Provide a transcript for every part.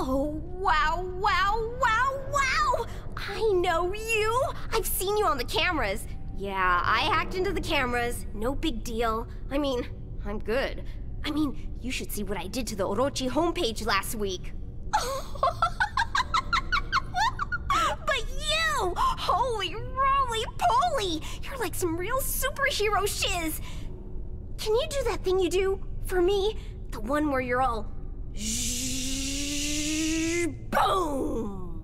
Oh, wow, wow, wow, wow! I know you! I've seen you on the cameras. Yeah, I hacked into the cameras. No big deal. I mean, I'm good. I mean, you should see what I did to the Orochi homepage last week. but you! Holy roly poly! You're like some real superhero shiz! Can you do that thing you do for me? The one where you're all. zzzz, Boom!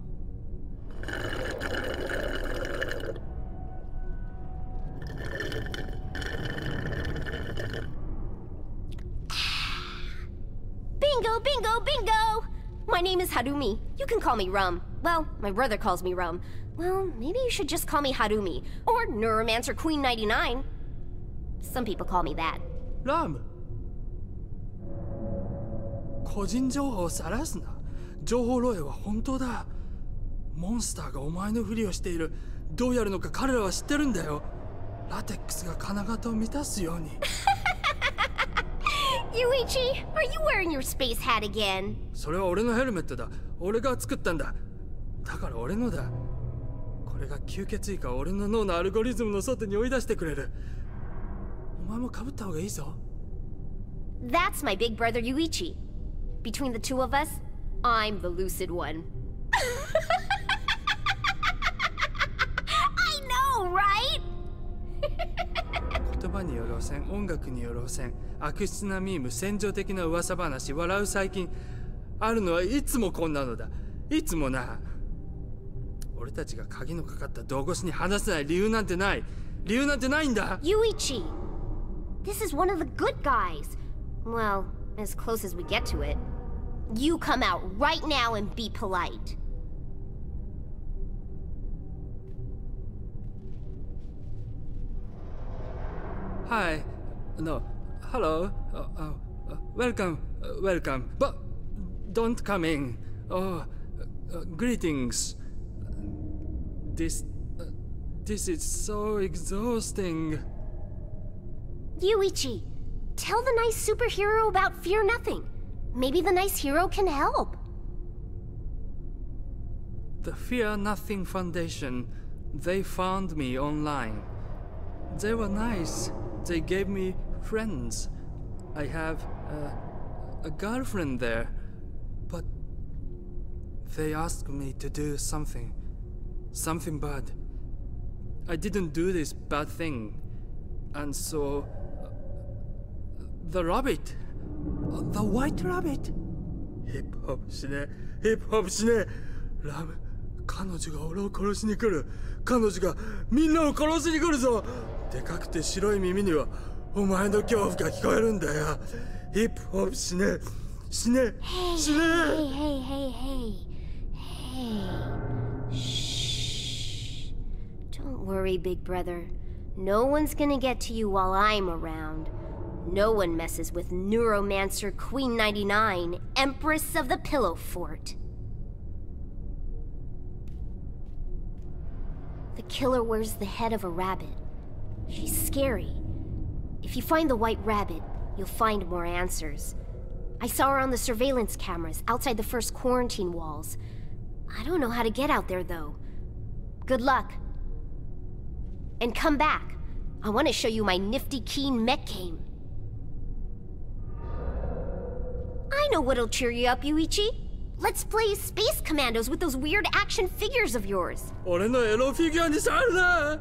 Bingo, bingo, bingo! My name is Harumi. You can call me Rum. Well, my brother calls me Rum. Well, maybe you should just call me Harumi. Or Neuromancer Queen 99. Some people call me that. ラム個人情報を晒すな 情報漏洩は本当だ。モンスターがお前のふりをしている。どうやるのか彼らは知ってるんだよ。ラテックスが金型を満たすように。Yuichi, are you wearing your space hat again? それは俺のヘルメットだ。俺が作ったんだ。だから俺のだ。これが吸血鬼か俺の脳のアルゴリズムの外に追い出してくれる。お前も被った方がいいぞ。That's my big brother Yuichi. Between the two of us, I'm the lucid one. I know, right? 言葉による汚染音楽による汚染悪質なミーム戦場的な噂話笑う最近あるのはいつもこんなのだいつもな俺たちが鍵のかかった道越しに話せない理由なんてない理由なんてないんだ Yuichi. This is one of the good guys. Well, as close as we get to it. You come out right now and be polite. Hi. No. Hello. Uh, uh, uh, welcome uh, welcome. But don't come in. Oh uh, uh, greetings. This uh, this is so exhausting. Yuichi, tell the nice superhero about Fear Nothing. Maybe the nice hero can help. The Fear Nothing Foundation, they found me online. They were nice. They gave me friends. I have uh, a girlfriend there. But they asked me to do something. Something bad. I didn't do this bad thing. And so. uh, the rabbit. uh, The white rabbit. ヒップホップしねヒップホップしねラム彼女が俺を殺しに来る彼女がみんなを殺しに来るぞでかくて白い耳にはお前の恐怖が聞こえるんだよヒップホップしねしね Hey, しね hey, hey, hey, hey. Hey. Shh. Don't worry, big brother. No one's gonna get to you while I'm around. No one messes with Neuromancer Queen 99, Empress of the Pillow Fort. The killer wears the head of a rabbit. She's scary. If you find the white rabbit, you'll find more answers. I saw her on the surveillance cameras outside the first quarantine walls. I don't know how to get out there, though. Good luck. And come back. I want to show you my nifty keen mech game. know what'll cheer you up, Yuichi. Let's play Space Commandos with those weird action figures of yours. 俺のエロフィギュアに触るな